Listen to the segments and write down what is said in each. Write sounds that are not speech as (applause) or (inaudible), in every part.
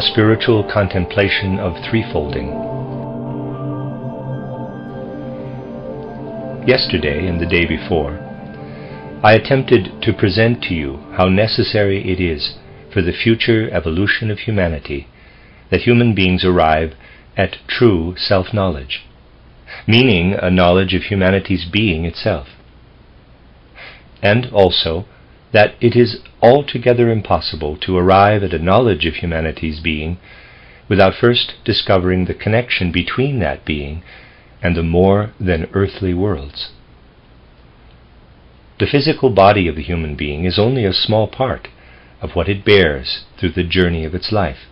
a spiritual contemplation of threefolding. Yesterday and the day before, I attempted to present to you how necessary it is for the future evolution of humanity that human beings arrive at true self knowledge, meaning a knowledge of humanity's being itself, and also that it is altogether impossible to arrive at a knowledge of humanity's being without first discovering the connection between that being and the more than earthly worlds. The physical body of the human being is only a small part of what it bears through the journey of its life.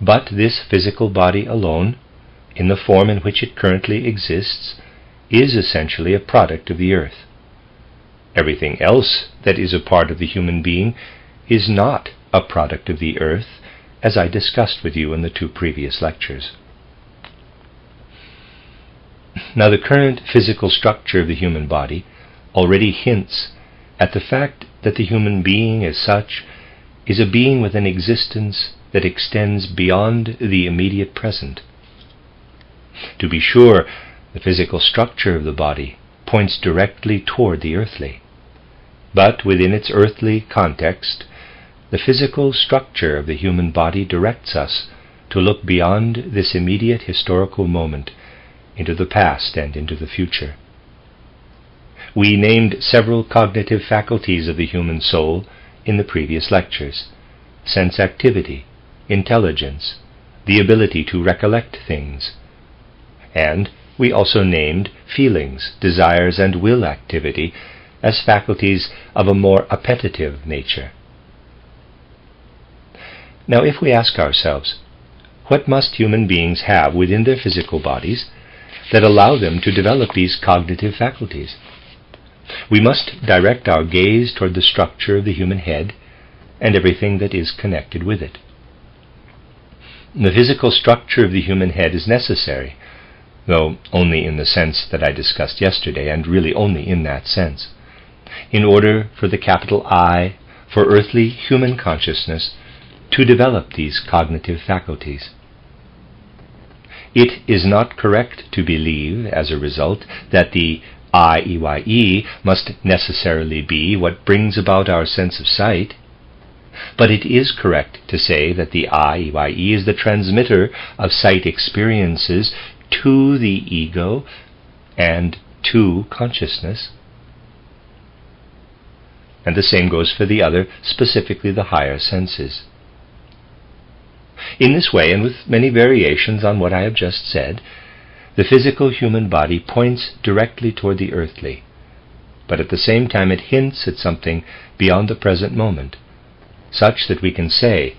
But this physical body alone, in the form in which it currently exists, is essentially a product of the earth. Everything else that is a part of the human being is not a product of the earth, as I discussed with you in the two previous lectures. Now, the current physical structure of the human body already hints at the fact that the human being, as such, is a being with an existence that extends beyond the immediate present. To be sure, the physical structure of the body points directly toward the earthly. But within its earthly context, the physical structure of the human body directs us to look beyond this immediate historical moment into the past and into the future. We named several cognitive faculties of the human soul in the previous lectures sense activity, intelligence, the ability to recollect things, and we also named feelings, desires, and will activity as faculties of a more appetitive nature. Now, if we ask ourselves, what must human beings have within their physical bodies that allow them to develop these cognitive faculties? We must direct our gaze toward the structure of the human head and everything that is connected with it. The physical structure of the human head is necessary, though only in the sense that I discussed yesterday, and really only in that sense in order for the capital I, for earthly human consciousness, to develop these cognitive faculties. It is not correct to believe, as a result, that the I-E-Y-E must necessarily be what brings about our sense of sight, but it is correct to say that the I-E-Y-E is the transmitter of sight experiences to the ego and to consciousness and the same goes for the other, specifically the higher senses. In this way, and with many variations on what I have just said, the physical human body points directly toward the earthly, but at the same time it hints at something beyond the present moment, such that we can say,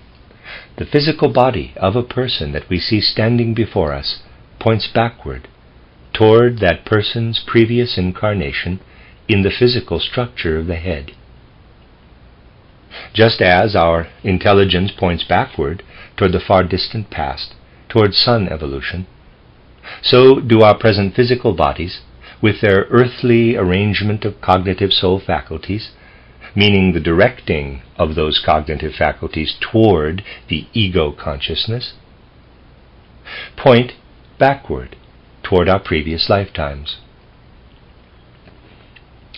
the physical body of a person that we see standing before us points backward, toward that person's previous incarnation in the physical structure of the head. Just as our intelligence points backward toward the far distant past, toward sun evolution, so do our present physical bodies, with their earthly arrangement of cognitive soul faculties, meaning the directing of those cognitive faculties toward the ego consciousness, point backward toward our previous lifetimes.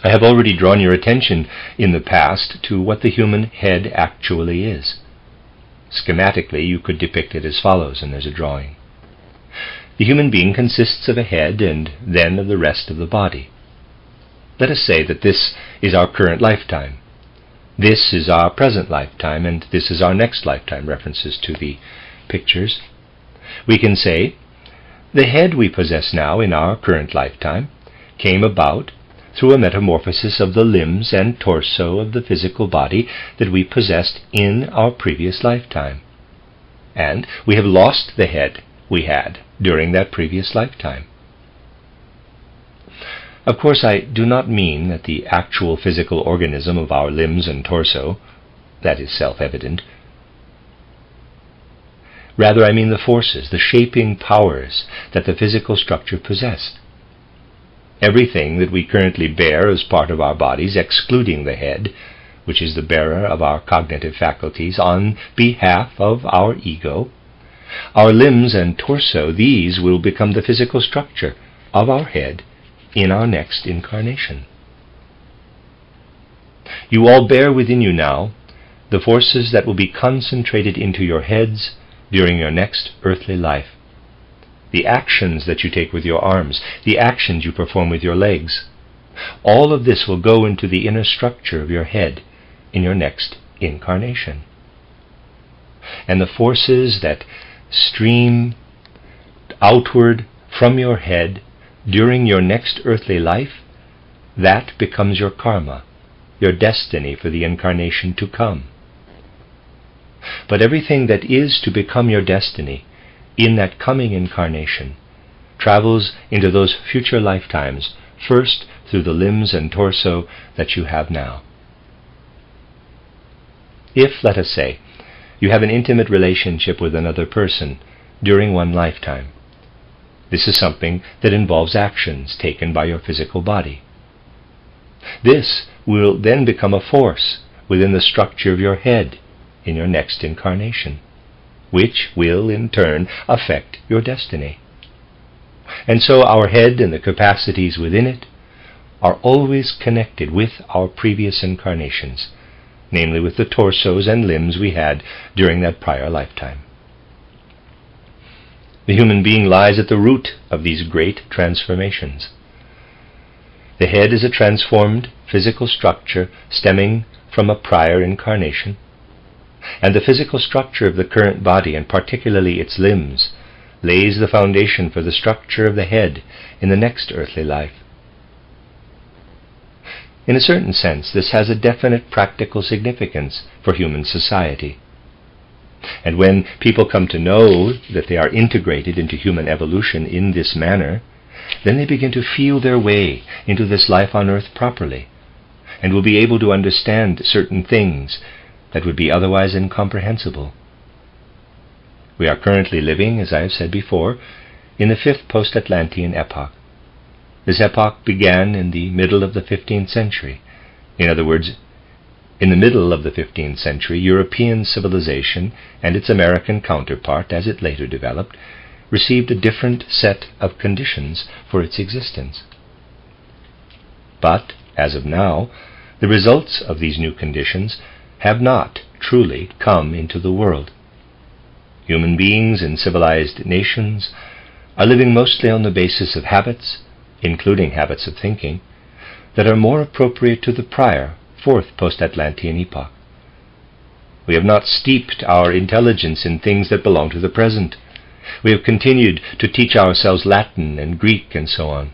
I have already drawn your attention in the past to what the human head actually is. Schematically, you could depict it as follows, and there's a drawing. The human being consists of a head and then of the rest of the body. Let us say that this is our current lifetime. This is our present lifetime, and this is our next lifetime, references to the pictures. We can say, the head we possess now in our current lifetime came about through a metamorphosis of the limbs and torso of the physical body that we possessed in our previous lifetime. And we have lost the head we had during that previous lifetime. Of course, I do not mean that the actual physical organism of our limbs and torso, that is self evident. Rather, I mean the forces, the shaping powers that the physical structure possessed. Everything that we currently bear as part of our bodies, excluding the head, which is the bearer of our cognitive faculties on behalf of our ego, our limbs and torso, these will become the physical structure of our head in our next incarnation. You all bear within you now the forces that will be concentrated into your heads during your next earthly life. The actions that you take with your arms, the actions you perform with your legs, all of this will go into the inner structure of your head in your next incarnation. And the forces that stream outward from your head during your next earthly life, that becomes your karma, your destiny for the incarnation to come. But everything that is to become your destiny in that coming incarnation travels into those future lifetimes, first through the limbs and torso that you have now. If, let us say, you have an intimate relationship with another person during one lifetime, this is something that involves actions taken by your physical body. This will then become a force within the structure of your head in your next incarnation, which will in turn affect your destiny. And so our head and the capacities within it are always connected with our previous incarnations, namely with the torsos and limbs we had during that prior lifetime. The human being lies at the root of these great transformations. The head is a transformed physical structure stemming from a prior incarnation and the physical structure of the current body, and particularly its limbs, lays the foundation for the structure of the head in the next earthly life. In a certain sense, this has a definite practical significance for human society. And when people come to know that they are integrated into human evolution in this manner, then they begin to feel their way into this life on earth properly, and will be able to understand certain things that would be otherwise incomprehensible. We are currently living, as I have said before, in the fifth post-Atlantean epoch. This epoch began in the middle of the 15th century. In other words, in the middle of the 15th century, European civilization and its American counterpart, as it later developed, received a different set of conditions for its existence. But, as of now, the results of these new conditions have not truly come into the world. Human beings in civilized nations are living mostly on the basis of habits, including habits of thinking, that are more appropriate to the prior, fourth post-Atlantean epoch. We have not steeped our intelligence in things that belong to the present. We have continued to teach ourselves Latin and Greek and so on.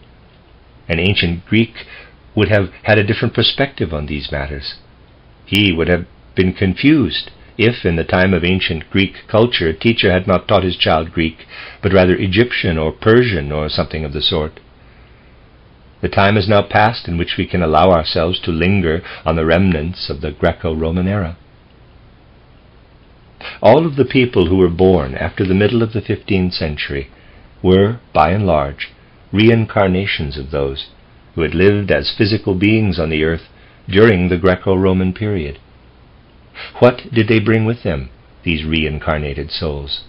An ancient Greek would have had a different perspective on these matters. He would have been confused if, in the time of ancient Greek culture, a teacher had not taught his child Greek, but rather Egyptian or Persian or something of the sort. The time is now past in which we can allow ourselves to linger on the remnants of the Greco-Roman era. All of the people who were born after the middle of the 15th century were, by and large, reincarnations of those who had lived as physical beings on the earth during the Greco-Roman period. What did they bring with them, these reincarnated souls?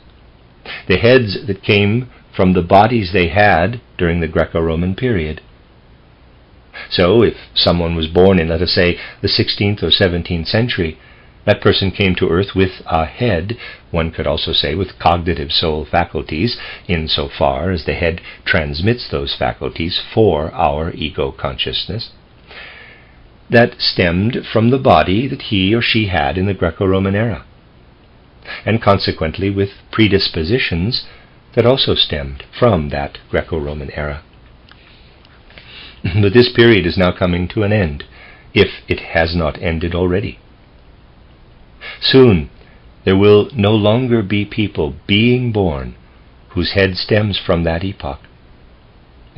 The heads that came from the bodies they had during the Greco-Roman period. So, if someone was born in, let us say, the 16th or 17th century, that person came to earth with a head, one could also say with cognitive soul faculties, in so far as the head transmits those faculties for our ego consciousness that stemmed from the body that he or she had in the Greco-Roman era, and consequently with predispositions that also stemmed from that Greco-Roman era. But this period is now coming to an end, if it has not ended already. Soon there will no longer be people being born whose head stems from that epoch.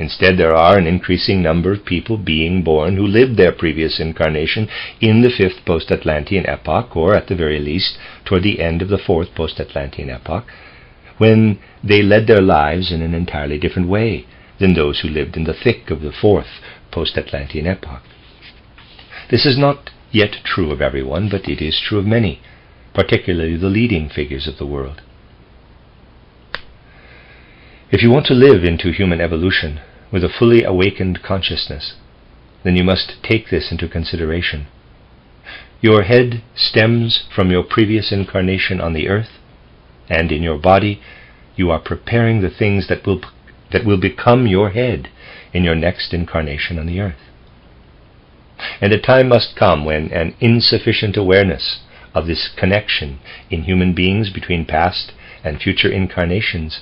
Instead, there are an increasing number of people being born who lived their previous incarnation in the fifth post-Atlantean epoch, or at the very least, toward the end of the fourth post-Atlantean epoch, when they led their lives in an entirely different way than those who lived in the thick of the fourth post-Atlantean epoch. This is not yet true of everyone, but it is true of many, particularly the leading figures of the world. If you want to live into human evolution with a fully awakened consciousness, then you must take this into consideration. Your head stems from your previous incarnation on the earth, and in your body you are preparing the things that will, that will become your head in your next incarnation on the earth. And a time must come when an insufficient awareness of this connection in human beings between past and future incarnations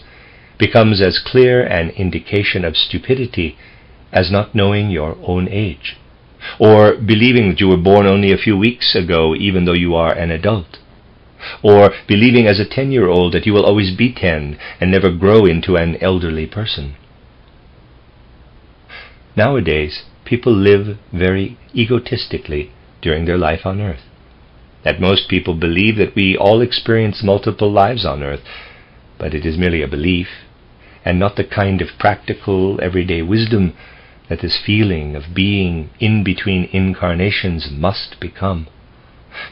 becomes as clear an indication of stupidity as not knowing your own age, or believing that you were born only a few weeks ago even though you are an adult, or believing as a ten year old that you will always be ten and never grow into an elderly person. Nowadays, people live very egotistically during their life on earth. That most people believe that we all experience multiple lives on earth, but it is merely a belief, and not the kind of practical, everyday wisdom that this feeling of being in between incarnations must become.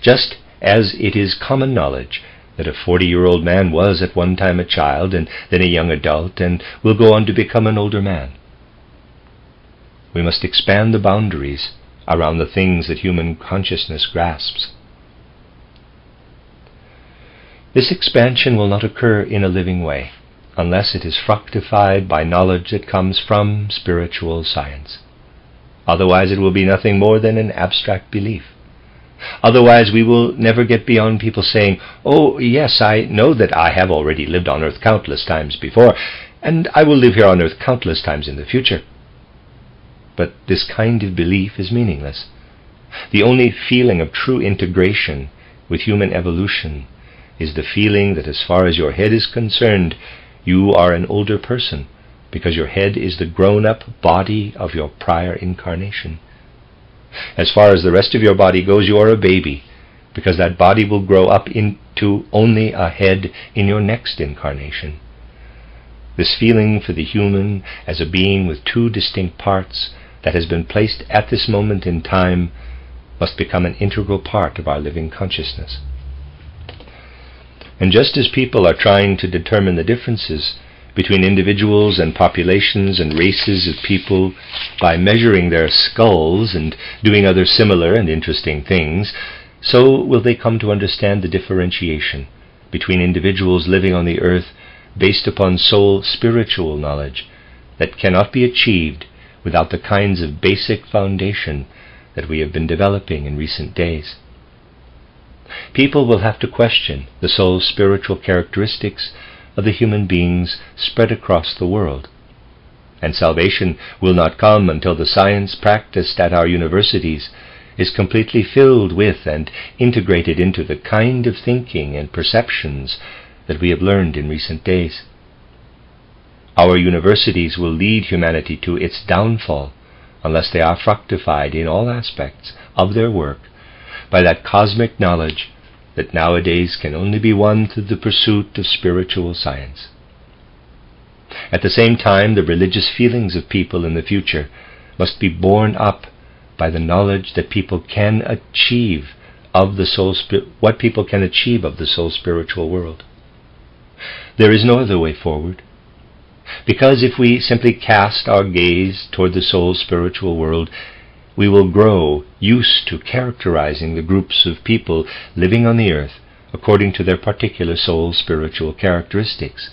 Just as it is common knowledge that a 40 year old man was at one time a child and then a young adult and will go on to become an older man. We must expand the boundaries around the things that human consciousness grasps. This expansion will not occur in a living way unless it is fructified by knowledge that comes from spiritual science. Otherwise, it will be nothing more than an abstract belief. Otherwise, we will never get beyond people saying, Oh, yes, I know that I have already lived on earth countless times before, and I will live here on earth countless times in the future but this kind of belief is meaningless. The only feeling of true integration with human evolution is the feeling that as far as your head is concerned, you are an older person because your head is the grown up body of your prior incarnation. As far as the rest of your body goes, you are a baby because that body will grow up into only a head in your next incarnation. This feeling for the human as a being with two distinct parts that has been placed at this moment in time must become an integral part of our living consciousness. And just as people are trying to determine the differences between individuals and populations and races of people by measuring their skulls and doing other similar and interesting things, so will they come to understand the differentiation between individuals living on the earth based upon soul spiritual knowledge that cannot be achieved without the kinds of basic foundation that we have been developing in recent days. People will have to question the soul's spiritual characteristics of the human beings spread across the world. And salvation will not come until the science practiced at our universities is completely filled with and integrated into the kind of thinking and perceptions that we have learned in recent days. Our universities will lead humanity to its downfall unless they are fructified in all aspects of their work by that cosmic knowledge that nowadays can only be won through the pursuit of spiritual science. At the same time, the religious feelings of people in the future must be borne up by the knowledge that people can achieve of the soul what people can achieve of the soul spiritual world. There is no other way forward. Because if we simply cast our gaze toward the soul's spiritual world, we will grow used to characterizing the groups of people living on the earth according to their particular soul spiritual characteristics,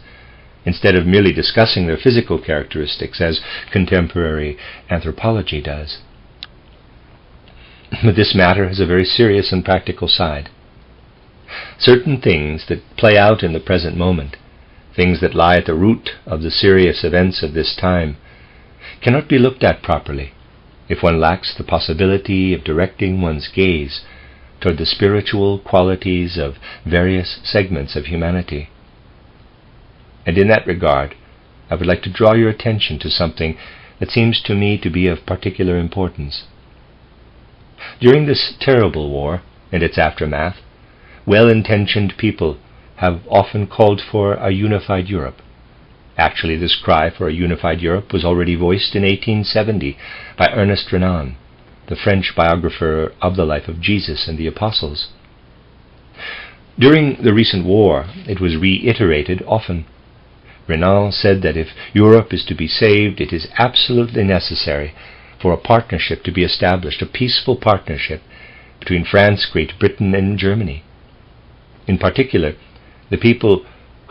instead of merely discussing their physical characteristics as contemporary anthropology does. But (laughs) this matter has a very serious and practical side. Certain things that play out in the present moment things that lie at the root of the serious events of this time, cannot be looked at properly if one lacks the possibility of directing one's gaze toward the spiritual qualities of various segments of humanity. And in that regard, I would like to draw your attention to something that seems to me to be of particular importance. During this terrible war and its aftermath, well intentioned people have often called for a unified Europe. Actually, this cry for a unified Europe was already voiced in 1870 by Ernest Renan, the French biographer of the life of Jesus and the apostles. During the recent war, it was reiterated often. Renan said that if Europe is to be saved, it is absolutely necessary for a partnership to be established, a peaceful partnership between France, Great Britain, and Germany. In particular, the people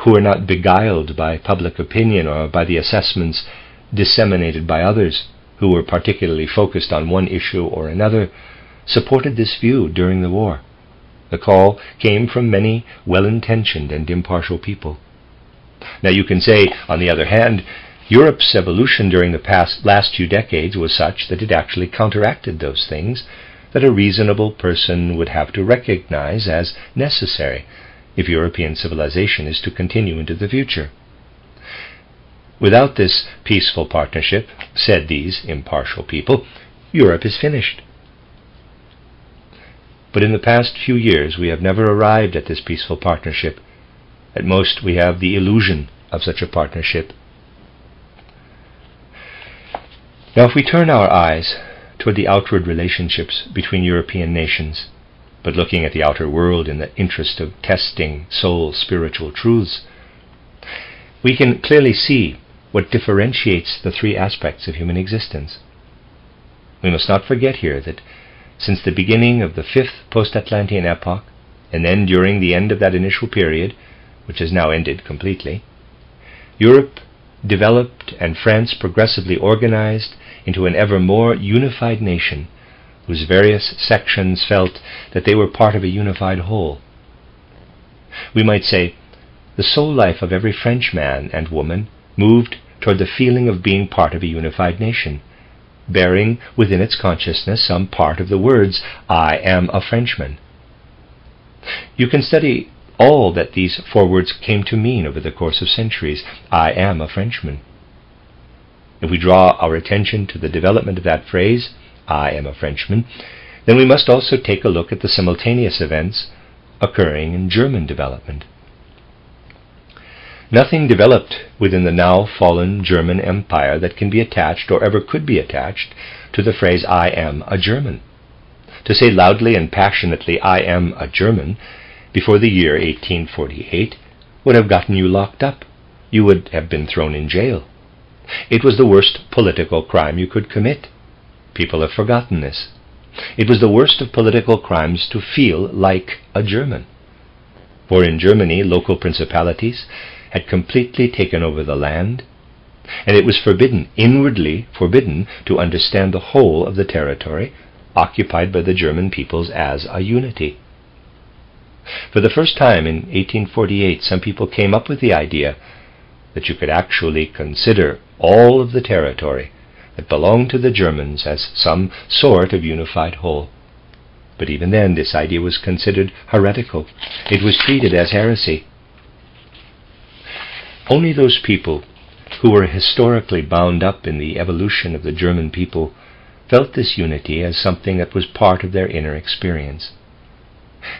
who are not beguiled by public opinion or by the assessments disseminated by others who were particularly focused on one issue or another, supported this view during the war. The call came from many well intentioned and impartial people. Now you can say, on the other hand, Europe's evolution during the past last few decades was such that it actually counteracted those things that a reasonable person would have to recognize as necessary if European civilization is to continue into the future. Without this peaceful partnership, said these impartial people, Europe is finished. But in the past few years, we have never arrived at this peaceful partnership. At most, we have the illusion of such a partnership. Now, if we turn our eyes toward the outward relationships between European nations, but looking at the outer world in the interest of testing soul spiritual truths, we can clearly see what differentiates the three aspects of human existence. We must not forget here that since the beginning of the fifth post Atlantean epoch, and then during the end of that initial period, which has now ended completely, Europe developed and France progressively organized into an ever more unified nation whose various sections felt that they were part of a unified whole. We might say the soul life of every French man and woman moved toward the feeling of being part of a unified nation, bearing within its consciousness some part of the words, I am a Frenchman. You can study all that these four words came to mean over the course of centuries. I am a Frenchman. If we draw our attention to the development of that phrase, I am a Frenchman, then we must also take a look at the simultaneous events occurring in German development. Nothing developed within the now fallen German Empire that can be attached or ever could be attached to the phrase I am a German. To say loudly and passionately I am a German before the year 1848 would have gotten you locked up. You would have been thrown in jail. It was the worst political crime you could commit. People have forgotten this. It was the worst of political crimes to feel like a German. For in Germany, local principalities had completely taken over the land, and it was forbidden, inwardly forbidden, to understand the whole of the territory occupied by the German peoples as a unity. For the first time in 1848, some people came up with the idea that you could actually consider all of the territory that belonged to the Germans as some sort of unified whole. But even then, this idea was considered heretical. It was treated as heresy. Only those people who were historically bound up in the evolution of the German people felt this unity as something that was part of their inner experience.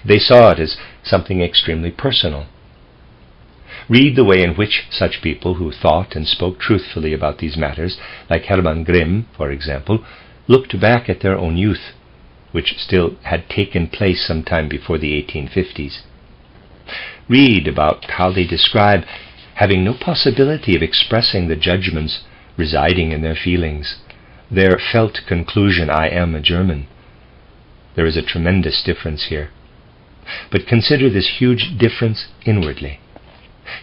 They saw it as something extremely personal. Read the way in which such people who thought and spoke truthfully about these matters, like Hermann Grimm, for example, looked back at their own youth, which still had taken place some time before the 1850s. Read about how they describe having no possibility of expressing the judgments residing in their feelings, their felt conclusion, I am a German. There is a tremendous difference here. But consider this huge difference inwardly.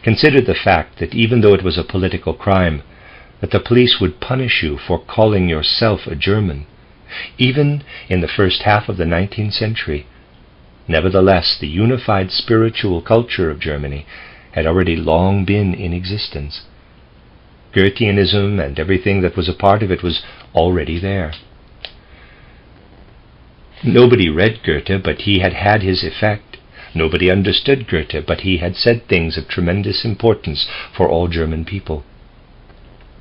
Consider the fact that even though it was a political crime, that the police would punish you for calling yourself a German, even in the first half of the 19th century. Nevertheless, the unified spiritual culture of Germany had already long been in existence. Goetheanism and everything that was a part of it was already there. Nobody read Goethe, but he had had his effect. Nobody understood Goethe, but he had said things of tremendous importance for all German people.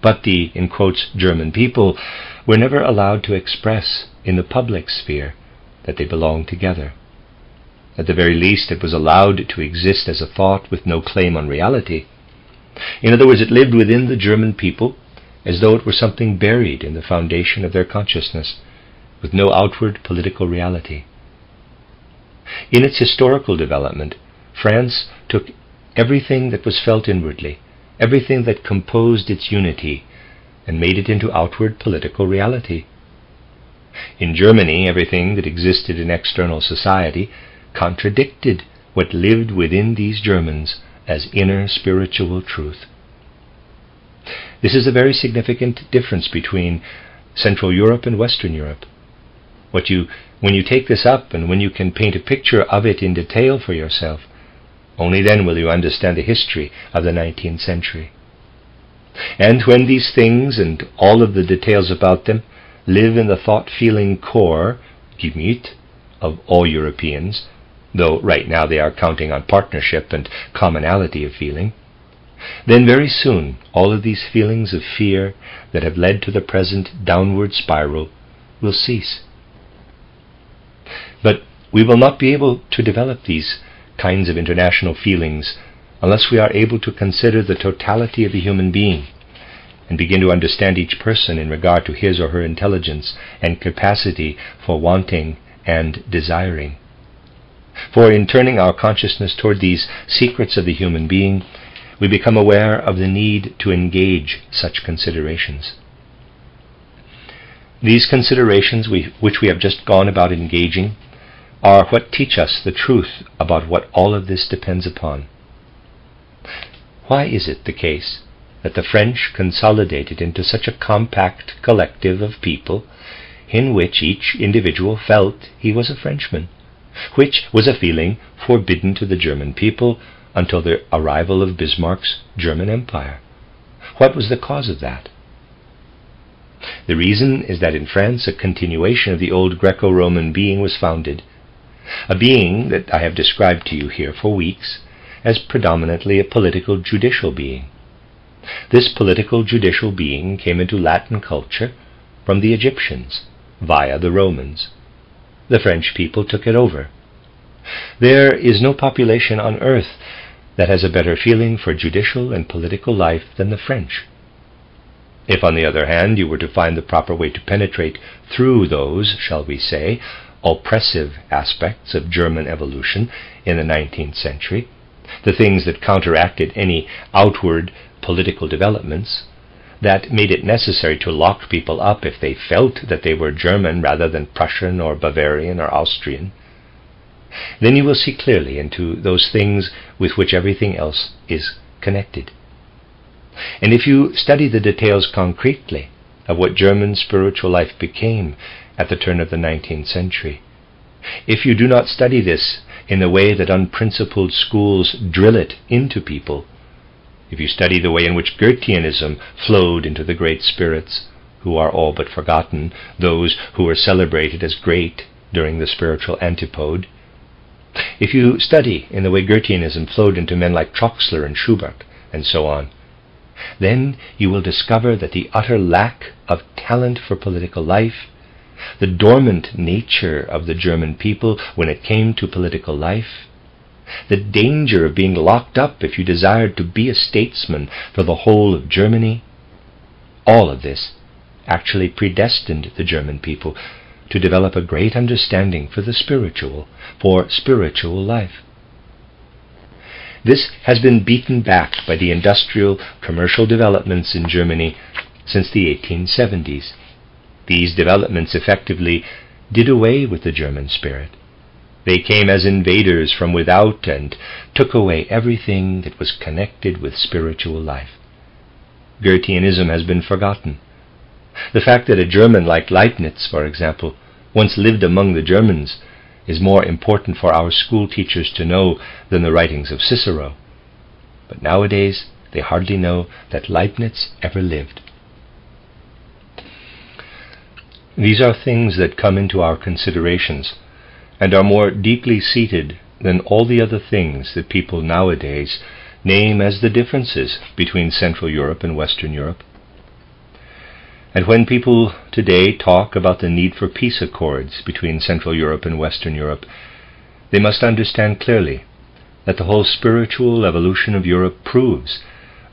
But the, in quotes, German people were never allowed to express in the public sphere that they belonged together. At the very least, it was allowed to exist as a thought with no claim on reality. In other words, it lived within the German people as though it were something buried in the foundation of their consciousness. with no outward political reality. In its historical development, France took everything that was felt inwardly, everything that composed its unity, and made it into outward political reality. In Germany, everything that existed in external society contradicted what lived within these Germans as inner spiritual truth. This is a very significant difference between Central Europe and Western Europe. What you, when you take this up and when you can paint a picture of it in detail for yourself, only then will you understand the history of the 19th century. And when these things and all of the details about them live in the thought-feeling core, Gemüt, of all Europeans, though right now they are counting on partnership and commonality of feeling, then very soon all of these feelings of fear that have led to the present downward spiral will cease. But we will not be able to develop these kinds of international feelings unless we are able to consider the totality of the human being and begin to understand each person in regard to his or her intelligence and capacity for wanting and desiring. For in turning our consciousness toward these secrets of the human being, we become aware of the need to engage such considerations. These considerations, we, which we have just gone about engaging, are what teach us the truth about what all of this depends upon. Why is it the case that the French consolidated into such a compact collective of people in which each individual felt he was a Frenchman, which was a feeling forbidden to the German people until the arrival of Bismarck's German Empire? What was the cause of that? The reason is that in France a continuation of the old Greco Roman being was founded a being that I have described to you here for weeks as predominantly a political judicial being. This political judicial being came into Latin culture from the Egyptians via the Romans. The French people took it over. There is no population on earth that has a better feeling for judicial and political life than the French. If, on the other hand, you were to find the proper way to penetrate through those, shall we say, oppressive aspects of German evolution in the 19th century, the things that counteracted any outward political developments, that made it necessary to lock people up if they felt that they were German rather than Prussian or Bavarian or Austrian, then you will see clearly into those things with which everything else is connected. And if you study the details concretely of what German spiritual life became at the turn of the 19th century. If you do not study this in the way that unprincipled schools drill it into people, if you study the way in which Goetheanism flowed into the great spirits, who are all but forgotten, those who were celebrated as great during the spiritual antipode, if you study in the way Goetheanism flowed into men like Troxler and Schubert, and so on, then you will discover that the utter lack of talent for political life the dormant nature of the German people when it came to political life, the danger of being locked up if you desired to be a statesman for the whole of Germany, all of this actually predestined the German people to develop a great understanding for the spiritual, for spiritual life. This has been beaten back by the industrial commercial developments in Germany since the 1870s. These developments effectively did away with the German spirit. They came as invaders from without and took away everything that was connected with spiritual life. Goetheanism has been forgotten. The fact that a German like Leibniz, for example, once lived among the Germans is more important for our school teachers to know than the writings of Cicero. But nowadays they hardly know that Leibniz ever lived. These are things that come into our considerations and are more deeply seated than all the other things that people nowadays name as the differences between Central Europe and Western Europe. And when people today talk about the need for peace accords between Central Europe and Western Europe, they must understand clearly that the whole spiritual evolution of Europe proves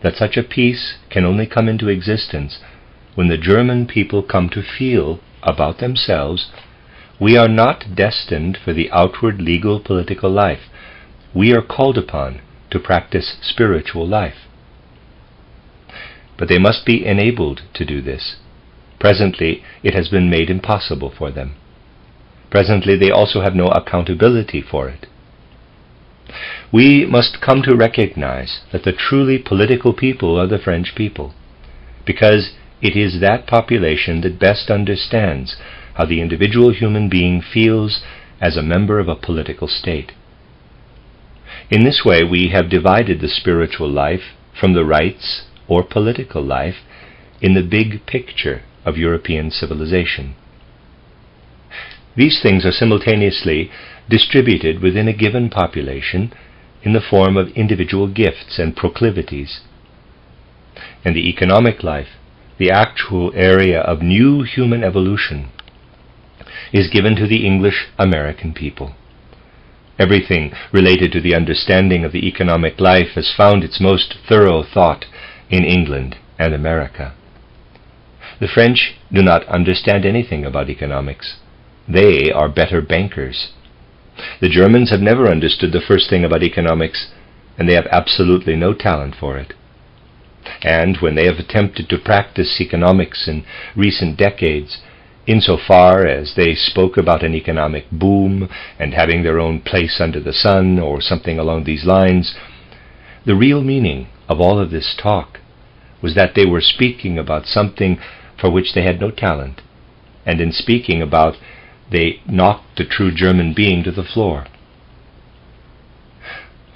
that such a peace can only come into existence when the German people come to feel about themselves, we are not destined for the outward legal political life. We are called upon to practice spiritual life. But they must be enabled to do this. Presently, it has been made impossible for them. Presently, they also have no accountability for it. We must come to recognize that the truly political people are the French people, because it is that population that best understands how the individual human being feels as a member of a political state. In this way, we have divided the spiritual life from the rights or political life in the big picture of European civilization. These things are simultaneously distributed within a given population in the form of individual gifts and proclivities. And the economic life, the actual area of new human evolution, is given to the English American people. Everything related to the understanding of the economic life has found its most thorough thought in England and America. The French do not understand anything about economics. They are better bankers. The Germans have never understood the first thing about economics, and they have absolutely no talent for it. And when they have attempted to practice economics in recent decades, insofar as they spoke about an economic boom and having their own place under the sun or something along these lines, the real meaning of all of this talk was that they were speaking about something for which they had no talent, and in speaking about they knocked the true German being to the floor.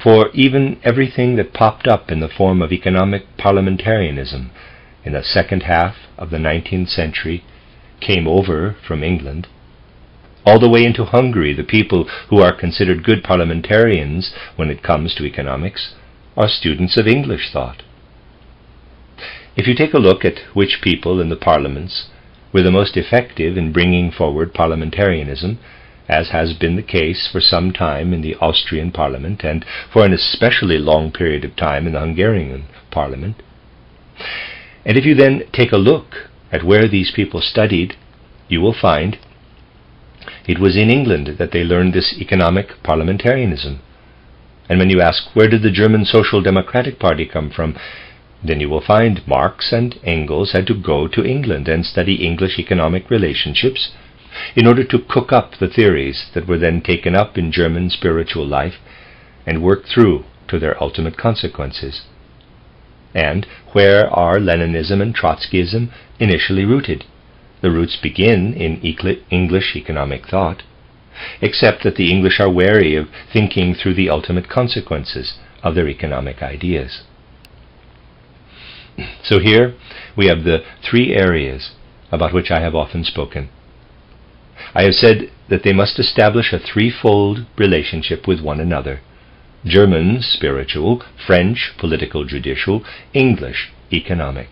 For even everything that popped up in the form of economic parliamentarianism in the second half of the 19th century came over from England. All the way into Hungary, the people who are considered good parliamentarians when it comes to economics are students of English thought. If you take a look at which people in the parliaments were the most effective in bringing forward parliamentarism, as has been the case for some time in the Austrian parliament and for an especially long period of time in the Hungarian parliament, and if you then take a look at where these people studied, you will find it was in England that they learned this economic parliamentarianism. And when you ask, where did the German Social Democratic Party come from? Then you will find Marx and Engels had to go to England and study English economic relationships in order to cook up the theories that were then taken up in German spiritual life and worked through to their ultimate consequences and where are Leninism and Trotskyism initially rooted? The roots begin in English economic thought, except that the English are wary of thinking through the ultimate consequences of their economic ideas. So here we have the three areas about which I have often spoken. I have said that they must establish a threefold relationship with one another German spiritual, French political judicial, English economic.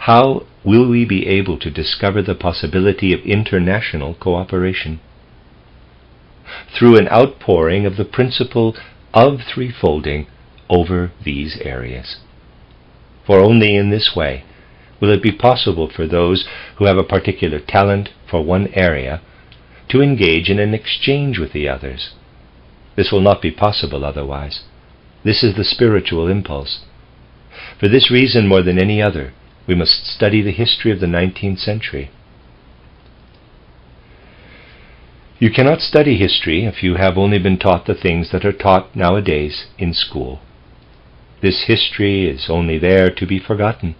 How will we be able to discover the possibility of international cooperation? Through an outpouring of the principle of threefolding over these areas. For only in this way will it be possible for those who have a particular talent for one area to engage in an exchange with the others this will not be possible otherwise. This is the spiritual impulse. For this reason, more than any other, we must study the history of the 19th century. You cannot study history if you have only been taught the things that are taught nowadays in school. This history is only there to be forgotten,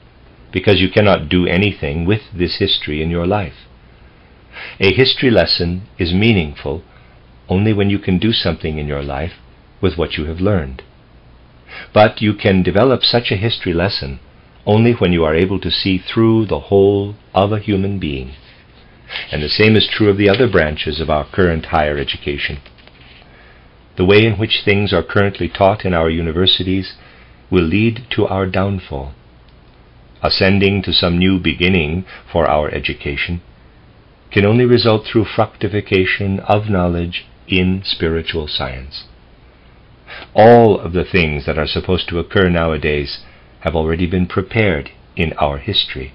because you cannot do anything with this history in your life. A history lesson is meaningful only when you can do something in your life with what you have learned. But you can develop such a history lesson only when you are able to see through the whole of a human being. And the same is true of the other branches of our current higher education. The way in which things are currently taught in our universities will lead to our downfall. Ascending to some new beginning for our education can only result through fructification of knowledge in spiritual science. All of the things that are supposed to occur nowadays have already been prepared in our history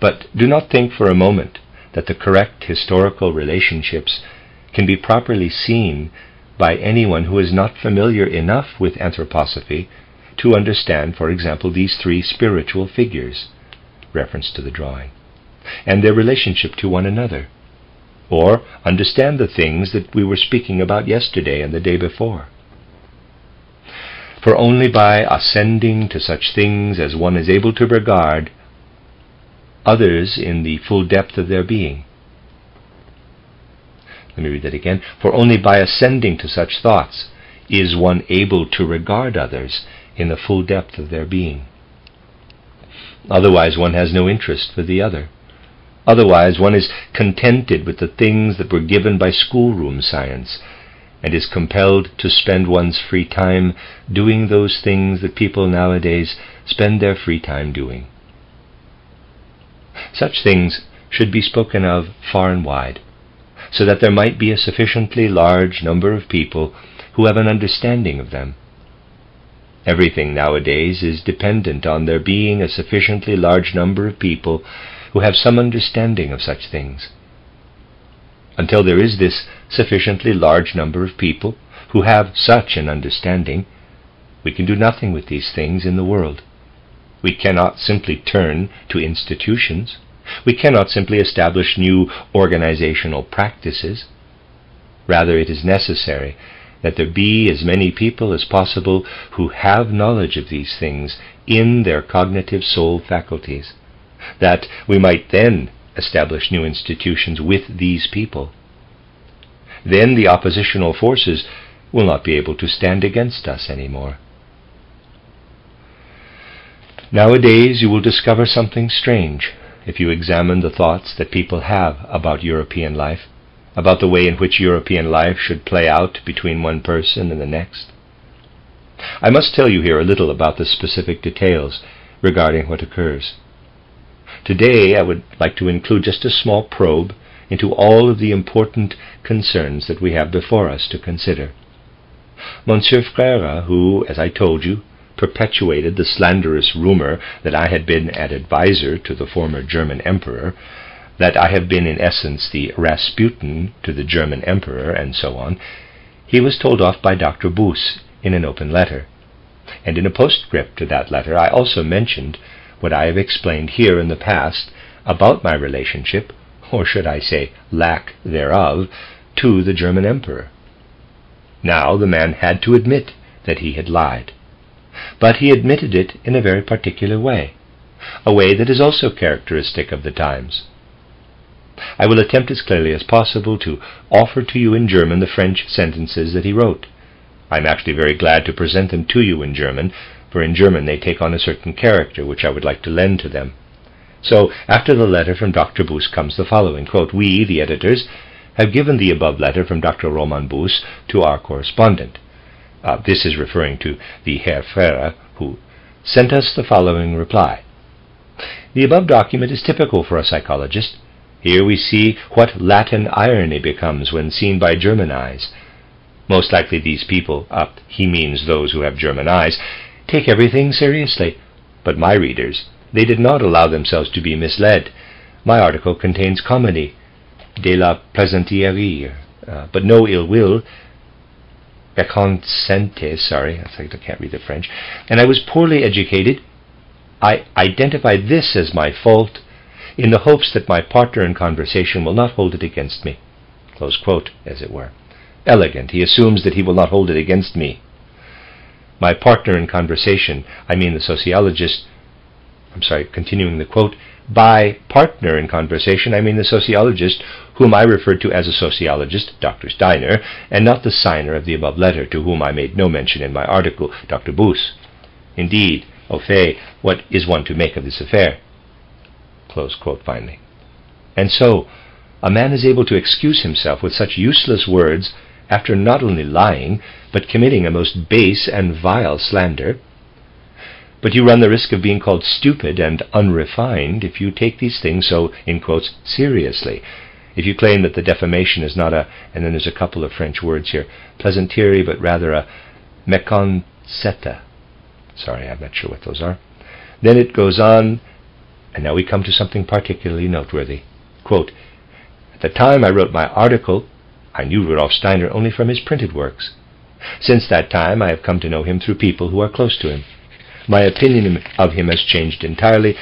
But do not think for a moment that the correct historical relationships can be properly seen by anyone who is not familiar enough with anthroposophy to understand, for example, these three spiritual figures, reference to the drawing, and their relationship to one another, or understand the things that we were speaking about yesterday and the day before. For only by ascending to such things as one is able to regard others in the full depth of their being. Let me read that again. For only by ascending to such thoughts is one able to regard others in the full depth of their being. Otherwise, one has no interest for the other. Otherwise, one is contented with the things that were given by schoolroom science and is compelled to spend one's free time doing those things that people nowadays spend their free time doing. Such things should be spoken of far and wide, so that there might be a sufficiently large number of people who have an understanding of them. Everything nowadays is dependent on there being a sufficiently large number of people who have some understanding of such things. Until there is this sufficiently large number of people who have such an understanding, we can do nothing with these things in the world. We cannot simply turn to institutions. We cannot simply establish new organizational practices. Rather, it is necessary that there be as many people as possible who have knowledge of these things in their cognitive soul faculties, that we might then establish new institutions with these people. Then the oppositional forces will not be able to stand against us anymore. Nowadays, you will discover something strange if you examine the thoughts that people have about European life, about the way in which European life should play out between one person and the next. I must tell you here a little about the specific details regarding what occurs. Today, I would like to include just a small probe into all of the important concerns that we have before us to consider. Monsieur Frere, who, as I told you, perpetuated the slanderous rumor that I had been an adviser to the former German emperor, that I have been in essence the Rasputin to the German emperor, and so on, he was told off by Dr. Boos in an open letter. And in a postscript to that letter I also mentioned what I have explained here in the past about my relationship, or should I say lack thereof, to the German emperor. Now the man had to admit that he had lied but he admitted it in a very particular way, a way that is also characteristic of the times. I will attempt as clearly as possible to offer to you in German the French sentences that he wrote. I am actually very glad to present them to you in German, for in German they take on a certain character which I would like to lend to them. So, after the letter from Dr. Boos comes the following quote, We, the editors, have given the above letter from Dr. Roman Boos to our correspondent. Uh, this is referring to the Herr Frere, who sent us the following reply. The above document is typical for a psychologist. Here we see what Latin irony becomes when seen by German eyes. Most likely these people, uh, he means those who have German eyes, take everything seriously. But my readers, they did not allow themselves to be misled. My article contains comedy, de la plaisanterie, uh, but no ill will, Consente, sorry, I can't read the French, and I was poorly educated. I identify this as my fault in the hopes that my partner in conversation will not hold it against me. Close quote, as it were. Elegant, he assumes that he will not hold it against me. My partner in conversation, I mean the sociologist, I'm sorry, continuing the quote, by partner in conversation, I mean the sociologist whom I referred to as a sociologist, Dr. Steiner, and not the signer of the above letter, to whom I made no mention in my article, Dr. Boos. Indeed, au fait, what is one to make of this affair? Close quote finally. And so, a man is able to excuse himself with such useless words after not only lying, but committing a most base and vile slander, but you run the risk of being called stupid and unrefined if you take these things so, in quotes, seriously. If you claim that the defamation is not a, and then there's a couple of French words here, plaisanterie, but rather a méconcetta. Sorry, I'm not sure what those are. Then it goes on, And now we come to something particularly noteworthy. Quote, At the time I wrote my article, I knew Rudolf Steiner only from his printed works. Since that time I have come to know him through people who are close to him. My opinion of him has changed entirely,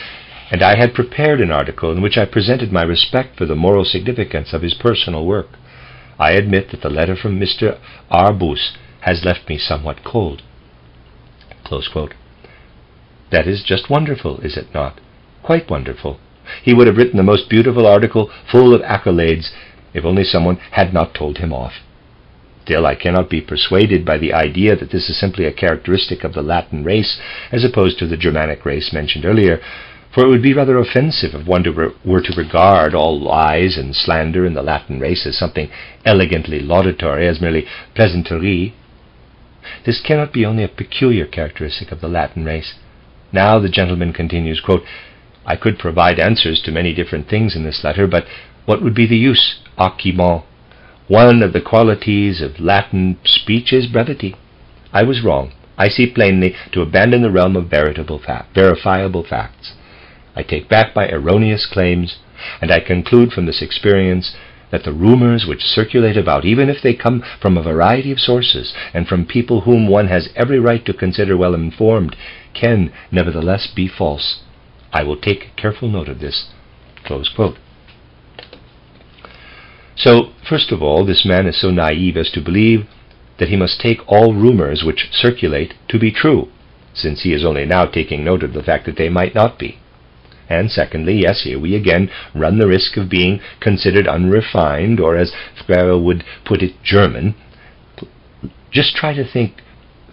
and I had prepared an article in which I presented my respect for the moral significance of his personal work. I admit that the letter from Mr. Arbus has left me somewhat cold. Close quote. That is just wonderful, is it not? Quite wonderful. He would have written the most beautiful article, full of accolades, if only someone had not told him off. Still, I cannot be persuaded by the idea that this is simply a characteristic of the Latin race, as opposed to the Germanic race mentioned earlier, for it would be rather offensive if one were to regard all lies and slander in the Latin race as something elegantly laudatory, as merely plaisanterie. This cannot be only a peculiar characteristic of the Latin race. Now the gentleman continues, quote, I could provide answers to many different things in this letter, but what would be the use? Archimant. One of the qualities of Latin speech is brevity. I was wrong. I see plainly to abandon the realm of veritable fa- verifiable facts. I take back my erroneous claims, and I conclude from this experience that the rumors which circulate about, even if they come from a variety of sources and from people whom one has every right to consider well informed, can nevertheless be false. I will take careful note of this. So, first of all, this man is so naive as to believe that he must take all rumors which circulate to be true, since he is only now taking note of the fact that they might not be. And secondly, yes, here we again run the risk of being considered unrefined, or as Frere would put it, German. Just try to think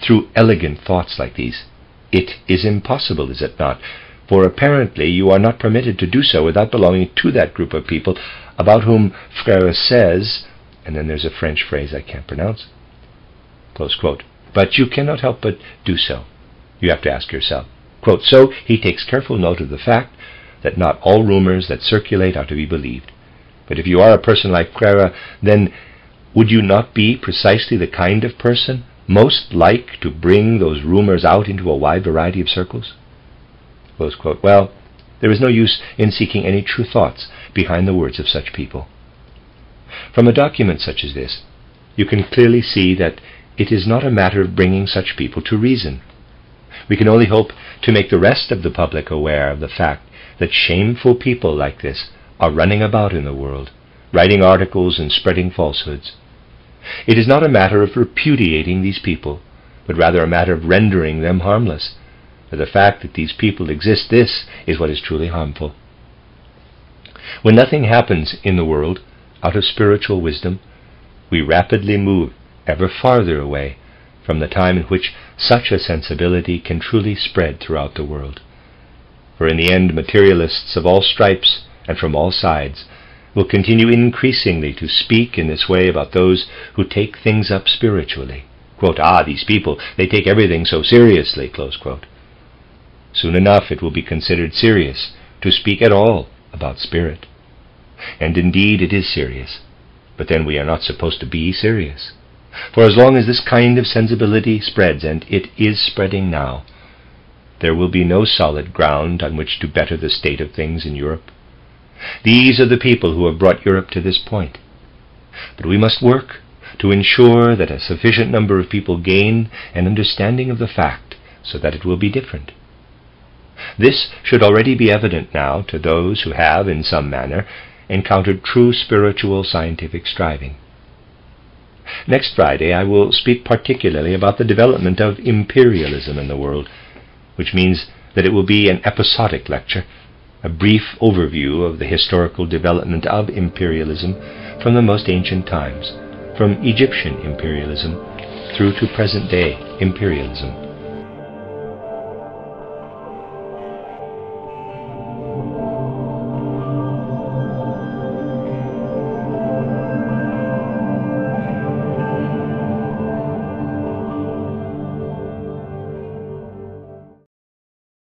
through elegant thoughts like these. It is impossible, is it not? For apparently you are not permitted to do so without belonging to that group of people about whom Frere says, and then there's a French phrase I can't pronounce, close quote, but you cannot help but do so. You have to ask yourself. Quote, so he takes careful note of the fact that not all rumors that circulate are to be believed. But if you are a person like Frere, then would you not be precisely the kind of person most like to bring those rumors out into a wide variety of circles? Well, there is no use in seeking any true thoughts behind the words of such people. From a document such as this, you can clearly see that it is not a matter of bringing such people to reason. We can only hope to make the rest of the public aware of the fact that shameful people like this are running about in the world, writing articles and spreading falsehoods. It is not a matter of repudiating these people, but rather a matter of rendering them harmless. The fact that these people exist, this is what is truly harmful. When nothing happens in the world out of spiritual wisdom, we rapidly move ever farther away from the time in which such a sensibility can truly spread throughout the world. For in the end, materialists of all stripes and from all sides will continue increasingly to speak in this way about those who take things up spiritually. Quote, ah, these people, they take everything so seriously, Soon enough it will be considered serious to speak at all about spirit. And indeed it is serious, but then we are not supposed to be serious. For as long as this kind of sensibility spreads, and it is spreading now, there will be no solid ground on which to better the state of things in Europe. These are the people who have brought Europe to this point. But we must work to ensure that a sufficient number of people gain an understanding of the fact so that it will be different. This should already be evident now to those who have, in some manner, encountered true spiritual scientific striving. Next Friday I will speak particularly about the development of imperialism in the world, which means that it will be an episodic lecture, a brief overview of the historical development of imperialism from the most ancient times, from Egyptian imperialism through to present day imperialism.